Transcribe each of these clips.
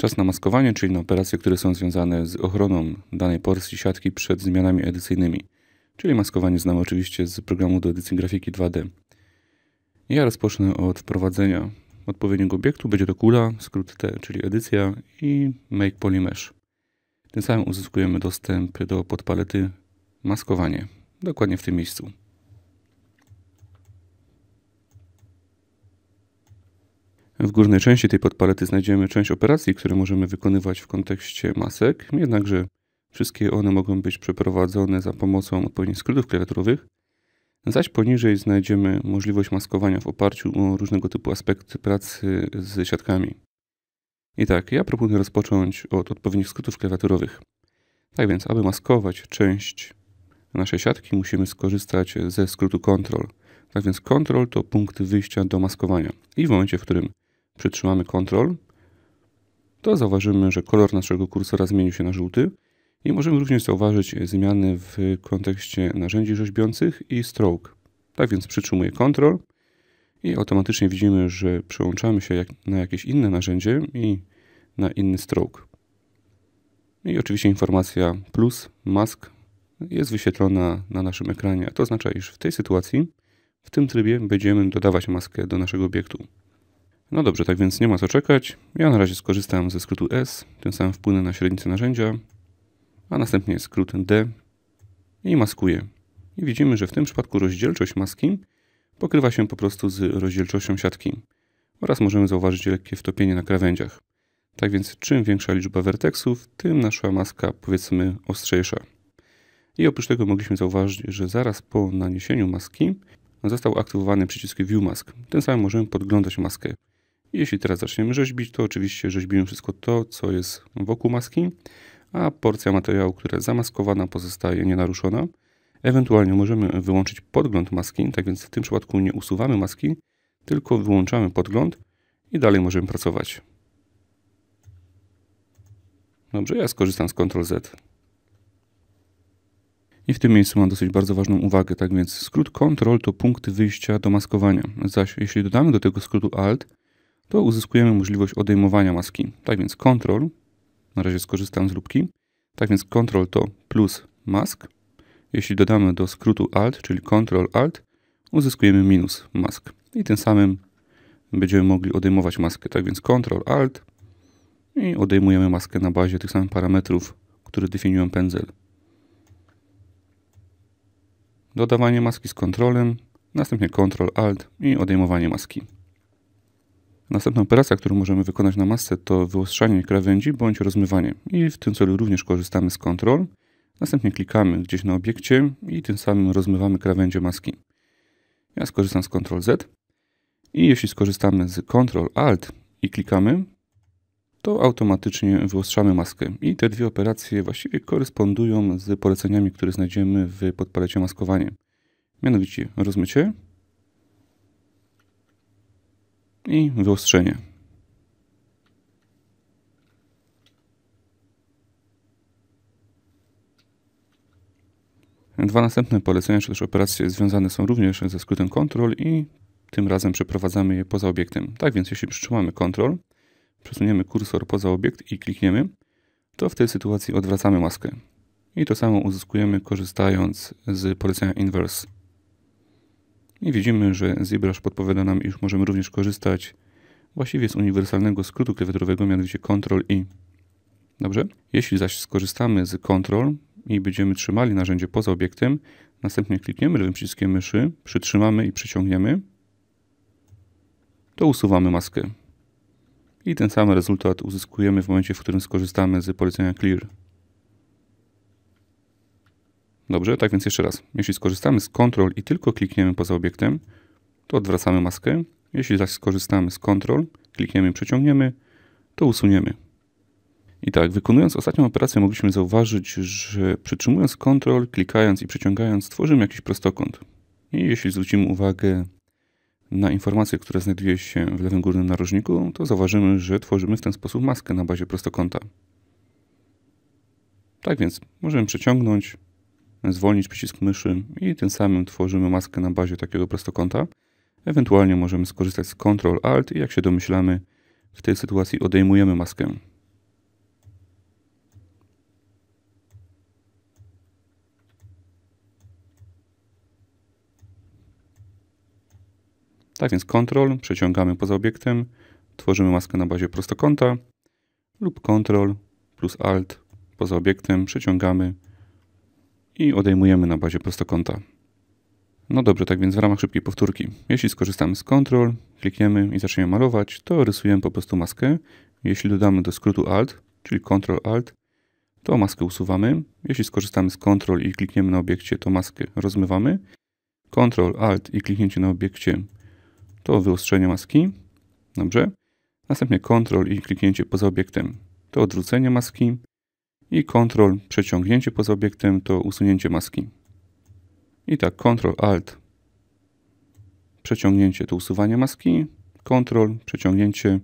Czas na maskowanie, czyli na operacje, które są związane z ochroną danej porcji siatki przed zmianami edycyjnymi. Czyli maskowanie znamy oczywiście z programu do edycji grafiki 2D. Ja rozpocznę od wprowadzenia odpowiedniego obiektu. Będzie to kula, skrót T, czyli edycja i Make Polymesh. Tym samym uzyskujemy dostęp do podpalety maskowanie. Dokładnie w tym miejscu. W górnej części tej podpalety znajdziemy część operacji, które możemy wykonywać w kontekście masek, jednakże wszystkie one mogą być przeprowadzone za pomocą odpowiednich skrótów klawiaturowych, zaś poniżej znajdziemy możliwość maskowania w oparciu o różnego typu aspekty pracy z siatkami. I tak, ja proponuję rozpocząć od odpowiednich skrótów klawiaturowych. Tak więc, aby maskować część naszej siatki, musimy skorzystać ze skrótu Ctrl. Tak więc Ctrl to punkt wyjścia do maskowania. I w momencie, w którym przytrzymamy Ctrl, to zauważymy, że kolor naszego kursora zmienił się na żółty i możemy również zauważyć zmiany w kontekście narzędzi rzeźbiących i stroke. Tak więc przytrzymuję Ctrl i automatycznie widzimy, że przełączamy się na jakieś inne narzędzie i na inny stroke. I oczywiście informacja plus mask jest wyświetlona na naszym ekranie. To oznacza, iż w tej sytuacji, w tym trybie będziemy dodawać maskę do naszego obiektu. No dobrze, tak więc nie ma co czekać. Ja na razie skorzystam ze skrótu S, tym samym wpłynę na średnicę narzędzia, a następnie skrót D i maskuję. I widzimy, że w tym przypadku rozdzielczość maski pokrywa się po prostu z rozdzielczością siatki oraz możemy zauważyć lekkie wtopienie na krawędziach. Tak więc czym większa liczba werteksów, tym nasza maska powiedzmy ostrzejsza. I oprócz tego mogliśmy zauważyć, że zaraz po naniesieniu maski został aktywowany przycisk View Mask. Tym samym możemy podglądać maskę. Jeśli teraz zaczniemy rzeźbić, to oczywiście rzeźbimy wszystko to, co jest wokół maski, a porcja materiału, która jest zamaskowana, pozostaje nienaruszona. Ewentualnie możemy wyłączyć podgląd maski, tak więc w tym przypadku nie usuwamy maski, tylko wyłączamy podgląd i dalej możemy pracować. Dobrze, ja skorzystam z Ctrl Z. I w tym miejscu mam dosyć bardzo ważną uwagę, tak więc skrót Ctrl to punkt wyjścia do maskowania, zaś jeśli dodamy do tego skrótu Alt, to uzyskujemy możliwość odejmowania maski. Tak więc Ctrl, na razie skorzystam z lubki, tak więc Ctrl to plus mask. Jeśli dodamy do skrótu Alt, czyli Ctrl Alt, uzyskujemy minus mask. I tym samym będziemy mogli odejmować maskę. Tak więc Ctrl Alt i odejmujemy maskę na bazie tych samych parametrów, które definiują pędzel. Dodawanie maski z kontrolem, następnie Ctrl Alt i odejmowanie maski. Następna operacja, którą możemy wykonać na masce to wyostrzanie krawędzi bądź rozmywanie i w tym celu również korzystamy z Ctrl. Następnie klikamy gdzieś na obiekcie i tym samym rozmywamy krawędzie maski. Ja skorzystam z Ctrl Z i jeśli skorzystamy z Ctrl Alt i klikamy, to automatycznie wyostrzamy maskę. I te dwie operacje właściwie korespondują z poleceniami, które znajdziemy w podpalecie maskowanie. Mianowicie rozmycie i wyostrzenie. Dwa następne polecenia, czy też operacje związane są również ze skrótem Ctrl i tym razem przeprowadzamy je poza obiektem. Tak więc jeśli przytrzymamy Ctrl, przesuniemy kursor poza obiekt i klikniemy, to w tej sytuacji odwracamy maskę. I to samo uzyskujemy korzystając z polecenia Inverse. I widzimy, że ZBrush podpowiada nam, iż możemy również korzystać właściwie z uniwersalnego skrótu klawiaturowego, mianowicie Ctrl-I. Dobrze? Jeśli zaś skorzystamy z Ctrl i będziemy trzymali narzędzie poza obiektem, następnie klikniemy lewym przyciskiem myszy, przytrzymamy i przyciągniemy, to usuwamy maskę. I ten sam rezultat uzyskujemy w momencie, w którym skorzystamy z polecenia Clear. Dobrze, tak więc jeszcze raz. Jeśli skorzystamy z Ctrl i tylko klikniemy poza obiektem, to odwracamy maskę. Jeśli zaś skorzystamy z Ctrl, klikniemy przeciągniemy, to usuniemy. I tak, wykonując ostatnią operację mogliśmy zauważyć, że przytrzymując Ctrl, klikając i przeciągając, tworzymy jakiś prostokąt. I jeśli zwrócimy uwagę na informacje, które znajduje się w lewym górnym narożniku, to zauważymy, że tworzymy w ten sposób maskę na bazie prostokąta. Tak więc możemy przeciągnąć, zwolnić przycisk myszy i tym samym tworzymy maskę na bazie takiego prostokąta. Ewentualnie możemy skorzystać z Ctrl-Alt i jak się domyślamy, w tej sytuacji odejmujemy maskę. Tak więc Ctrl, przeciągamy poza obiektem, tworzymy maskę na bazie prostokąta lub Ctrl plus Alt poza obiektem, przeciągamy i odejmujemy na bazie prostokąta. No dobrze, tak więc w ramach szybkiej powtórki. Jeśli skorzystamy z Ctrl, klikniemy i zaczniemy malować, to rysujemy po prostu maskę. Jeśli dodamy do skrótu Alt, czyli Ctrl Alt, to maskę usuwamy. Jeśli skorzystamy z Ctrl i klikniemy na obiekcie, to maskę rozmywamy. Ctrl Alt i kliknięcie na obiekcie to wyostrzenie maski. Dobrze. Następnie Ctrl i kliknięcie poza obiektem to odwrócenie maski. I Ctrl przeciągnięcie poza obiektem to usunięcie maski. I tak Ctrl Alt przeciągnięcie to usuwanie maski. Ctrl przeciągnięcie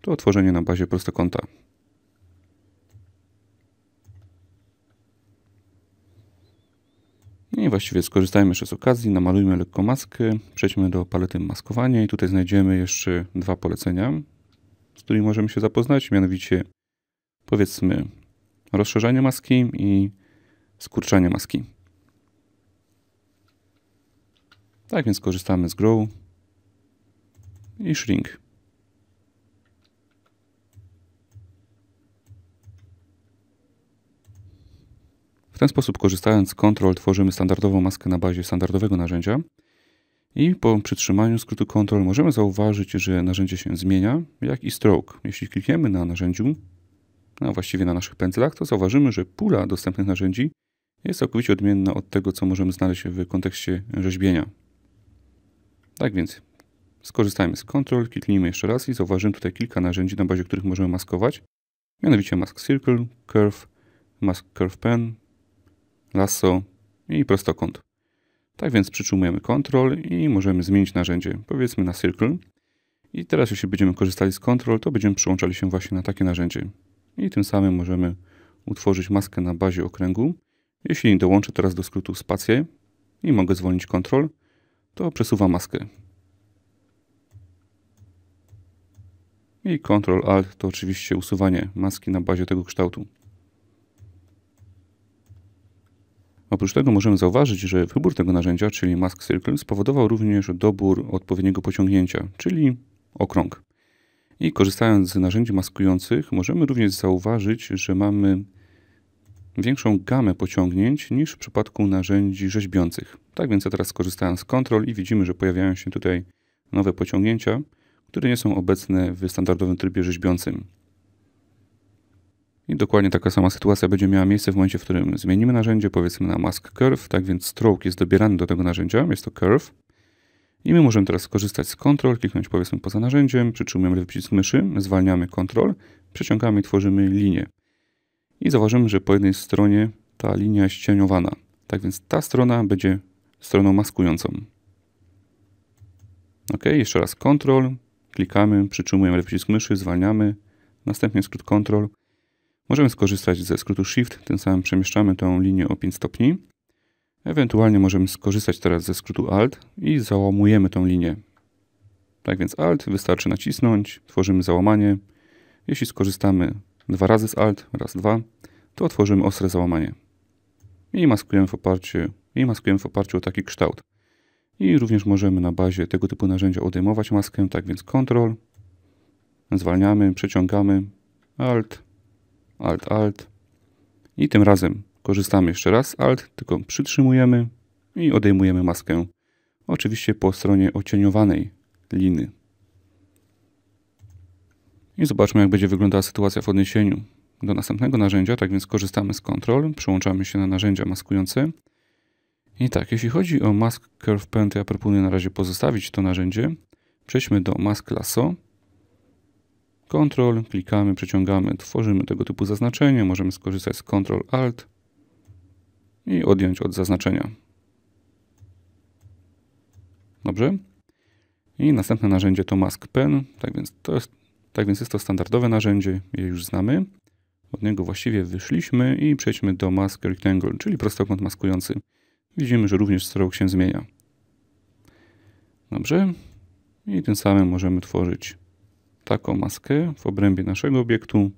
to otworzenie na bazie prostokąta. I właściwie skorzystajmy jeszcze z okazji, namalujmy lekko maskę, przejdźmy do palety maskowania i tutaj znajdziemy jeszcze dwa polecenia, z którymi możemy się zapoznać, mianowicie powiedzmy rozszerzanie maski i skurczanie maski. Tak więc korzystamy z Grow i Shrink. W ten sposób korzystając z Ctrl tworzymy standardową maskę na bazie standardowego narzędzia i po przytrzymaniu skrótu Ctrl możemy zauważyć, że narzędzie się zmienia, jak i stroke. Jeśli klikniemy na narzędziu, a właściwie na naszych pędzlach, to zauważymy, że pula dostępnych narzędzi jest całkowicie odmienna od tego, co możemy znaleźć w kontekście rzeźbienia. Tak więc skorzystajmy z Ctrl, kliknijmy jeszcze raz i zauważymy tutaj kilka narzędzi, na bazie których możemy maskować. Mianowicie Mask Circle, Curve, Mask Curve Pen, lasso i prostokąt. Tak więc przytrzymujemy Ctrl i możemy zmienić narzędzie, powiedzmy na Circle. I teraz jeśli będziemy korzystali z Ctrl, to będziemy przyłączali się właśnie na takie narzędzie. I tym samym możemy utworzyć maskę na bazie okręgu. Jeśli dołączę teraz do skrótu spację i mogę zwolnić Ctrl, to przesuwam maskę. I Ctrl Alt to oczywiście usuwanie maski na bazie tego kształtu. Oprócz tego możemy zauważyć, że wybór tego narzędzia, czyli Mask Circle, spowodował również dobór odpowiedniego pociągnięcia, czyli okrąg. I korzystając z narzędzi maskujących, możemy również zauważyć, że mamy większą gamę pociągnięć niż w przypadku narzędzi rzeźbiących. Tak więc ja teraz skorzystałem z Ctrl i widzimy, że pojawiają się tutaj nowe pociągnięcia, które nie są obecne w standardowym trybie rzeźbiącym. I dokładnie taka sama sytuacja będzie miała miejsce w momencie, w którym zmienimy narzędzie, powiedzmy na Mask Curve, tak więc stroke jest dobierany do tego narzędzia, jest to Curve. I my możemy teraz skorzystać z Ctrl, kliknąć powiedzmy poza narzędziem, przytrzymujemy przycisk myszy, zwalniamy Ctrl, przeciągamy i tworzymy linię. I zauważymy, że po jednej stronie ta linia jest cieniowana. Tak więc ta strona będzie stroną maskującą. OK, jeszcze raz Ctrl, klikamy, przytrzymujemy przycisk myszy, zwalniamy, następnie skrót Ctrl, Możemy skorzystać ze skrótu Shift, tym samym przemieszczamy tę linię o 5 stopni. Ewentualnie możemy skorzystać teraz ze skrótu Alt i załamujemy tą linię. Tak więc Alt wystarczy nacisnąć, tworzymy załamanie. Jeśli skorzystamy dwa razy z Alt, raz, dwa, to otworzymy ostre załamanie. I maskujemy w oparciu, i maskujemy w oparciu o taki kształt. I również możemy na bazie tego typu narzędzia odejmować maskę, tak więc Ctrl, zwalniamy, przeciągamy, Alt, Alt, Alt. I tym razem korzystamy jeszcze raz Alt, tylko przytrzymujemy i odejmujemy maskę. Oczywiście po stronie ocieniowanej liny. I zobaczmy, jak będzie wyglądała sytuacja w odniesieniu do następnego narzędzia. Tak więc korzystamy z Ctrl, przełączamy się na narzędzia maskujące. I tak, jeśli chodzi o Mask Curve Pen, to ja proponuję na razie pozostawić to narzędzie. Przejdźmy do Mask Lasso. Ctrl, klikamy, przeciągamy, tworzymy tego typu zaznaczenie. Możemy skorzystać z Ctrl Alt i odjąć od zaznaczenia. Dobrze? I następne narzędzie to Mask Pen. Tak więc, to jest, tak więc jest to standardowe narzędzie, je już znamy. Od niego właściwie wyszliśmy i przejdźmy do Mask Rectangle, czyli prostokąt maskujący. Widzimy, że również stroke się zmienia. Dobrze? I tym samym możemy tworzyć taką maskę w obrębie naszego obiektu,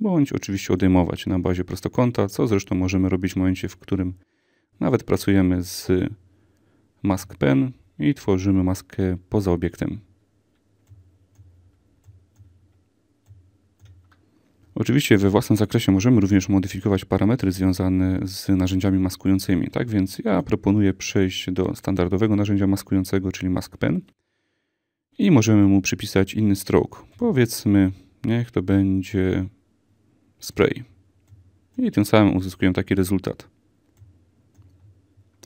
bądź oczywiście odejmować na bazie prostokąta, co zresztą możemy robić w momencie, w którym nawet pracujemy z Mask Pen, i tworzymy maskę poza obiektem. Oczywiście we własnym zakresie możemy również modyfikować parametry związane z narzędziami maskującymi. Tak więc ja proponuję przejść do standardowego narzędzia maskującego, czyli Mask Pen i możemy mu przypisać inny stroke. Powiedzmy, niech to będzie spray. I tym samym uzyskujemy taki rezultat.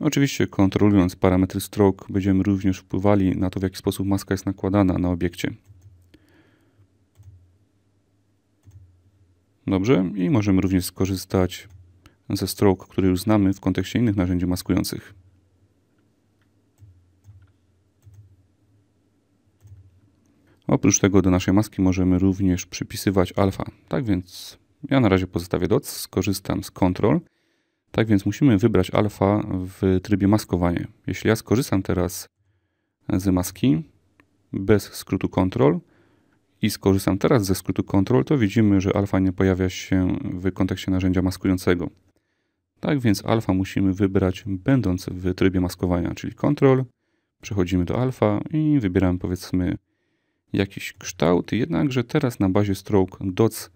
Oczywiście kontrolując parametry stroke będziemy również wpływali na to, w jaki sposób maska jest nakładana na obiekcie. Dobrze, i możemy również skorzystać ze stroke, który już znamy w kontekście innych narzędzi maskujących. Oprócz tego do naszej maski możemy również przypisywać alfa. Tak więc ja na razie pozostawię doc, skorzystam z control. Tak więc musimy wybrać alfa w trybie maskowanie. Jeśli ja skorzystam teraz z maski bez skrótu control, i skorzystam teraz ze skrótu Ctrl, to widzimy, że alfa nie pojawia się w kontekście narzędzia maskującego. Tak więc alfa musimy wybrać będąc w trybie maskowania, czyli Ctrl, przechodzimy do alfa i wybieramy powiedzmy jakiś kształt, jednakże teraz na bazie stroke dots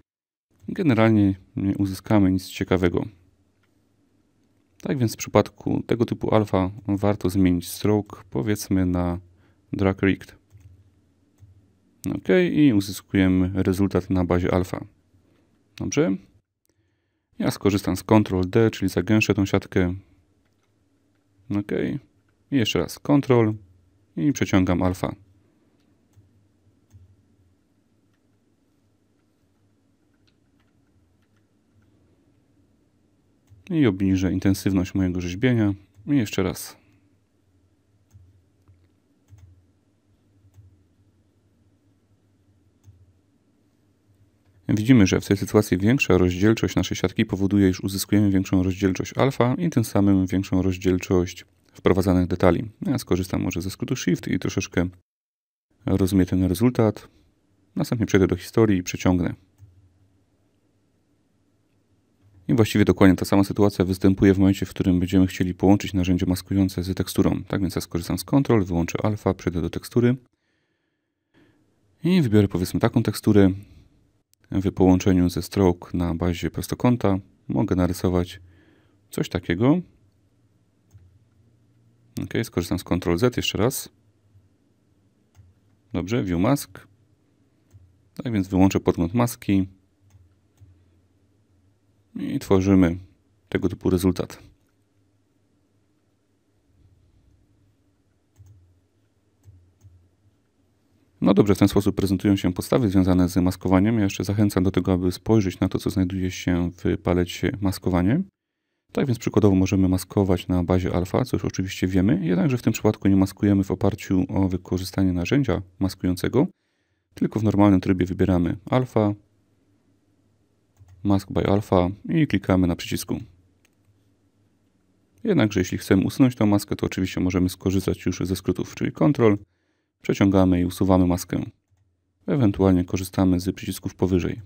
generalnie nie uzyskamy nic ciekawego. Tak więc w przypadku tego typu alfa warto zmienić stroke powiedzmy na drag rigged. OK i uzyskujemy rezultat na bazie alfa. Dobrze. Ja skorzystam z Ctrl D, czyli zagęszczę tą siatkę. OK. I jeszcze raz Ctrl i przeciągam alfa. I obniżę intensywność mojego rzeźbienia. I jeszcze raz. Widzimy, że w tej sytuacji większa rozdzielczość naszej siatki powoduje, iż uzyskujemy większą rozdzielczość alfa i tym samym większą rozdzielczość wprowadzanych detali. Ja skorzystam może ze skrótu Shift i troszeczkę rozumiem ten rezultat. Następnie przejdę do historii i przeciągnę. I właściwie dokładnie ta sama sytuacja występuje w momencie, w którym będziemy chcieli połączyć narzędzie maskujące z teksturą. Tak więc ja skorzystam z Ctrl, wyłączę alfa, przejdę do tekstury i wybiorę powiedzmy taką teksturę, w połączeniu ze stroke na bazie prostokąta mogę narysować coś takiego. Ok, skorzystam z Ctrl Z jeszcze raz. Dobrze, View Mask. Tak więc wyłączę podgląd maski i tworzymy tego typu rezultat. No dobrze, w ten sposób prezentują się podstawy związane z maskowaniem. Ja jeszcze zachęcam do tego, aby spojrzeć na to, co znajduje się w palecie maskowanie. Tak więc przykładowo możemy maskować na bazie alfa, co już oczywiście wiemy, jednakże w tym przypadku nie maskujemy w oparciu o wykorzystanie narzędzia maskującego, tylko w normalnym trybie wybieramy alfa, mask by alpha i klikamy na przycisku. Jednakże jeśli chcemy usunąć tę maskę, to oczywiście możemy skorzystać już ze skrótów, czyli Ctrl, Przeciągamy i usuwamy maskę. Ewentualnie korzystamy z przycisków powyżej.